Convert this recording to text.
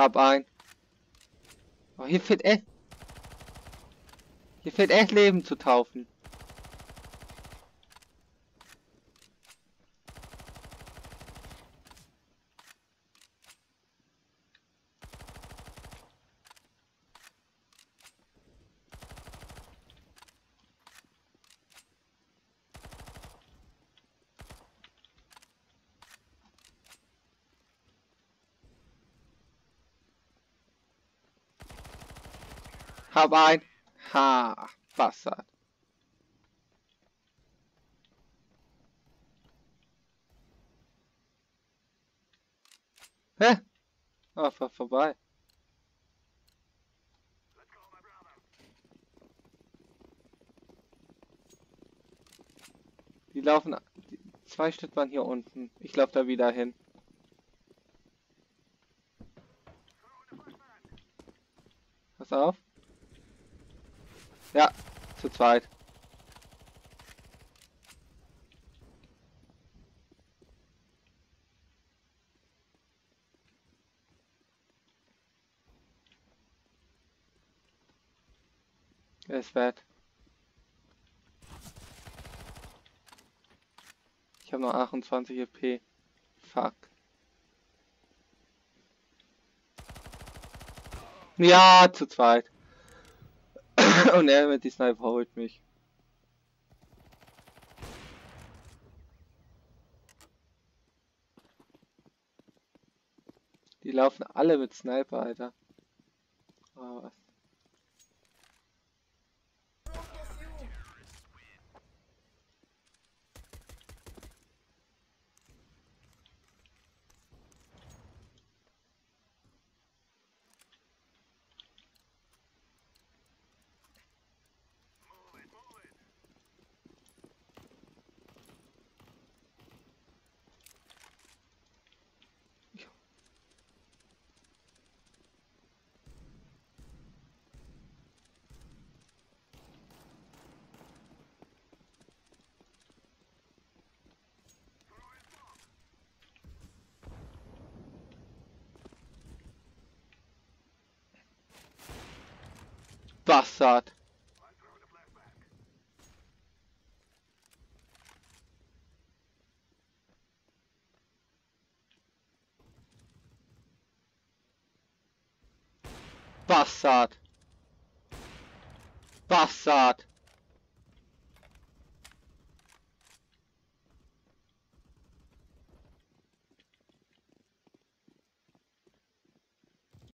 Hab ein. Oh, hier fehlt echt. Hier fehlt echt Leben zu taufen. Hab ein. Ha, Bastard. Hä? Ah, war vorbei. Die laufen. Die, zwei Stück waren hier unten. Ich laufe da wieder hin. Pass auf. Ja, zu zweit. Ist wert. Ich habe noch 28 EP. Fuck. Ja, zu zweit. Und er mit die Sniper holt mich. Die laufen alle mit Sniper, Alter. Oh, was. Bastard. Bastard. Bastard.